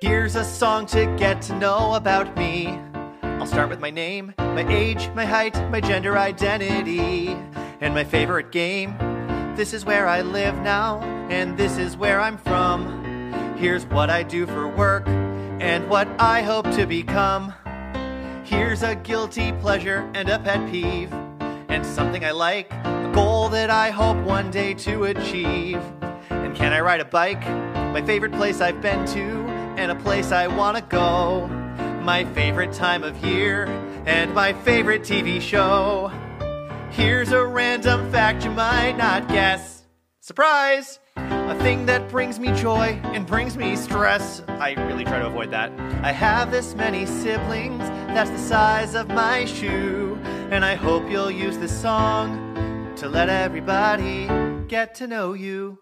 Here's a song to get to know about me. I'll start with my name, my age, my height, my gender identity, and my favorite game. This is where I live now, and this is where I'm from. Here's what I do for work, and what I hope to become. Here's a guilty pleasure and a pet peeve, and something I like, a goal that I hope one day to achieve. And can I ride a bike? My favorite place I've been to, and a place I want to go. My favorite time of year, and my favorite TV show. Here's a random fact you might not guess. Surprise! A thing that brings me joy and brings me stress. I really try to avoid that. I have this many siblings, that's the size of my shoe. And I hope you'll use this song to let everybody get to know you.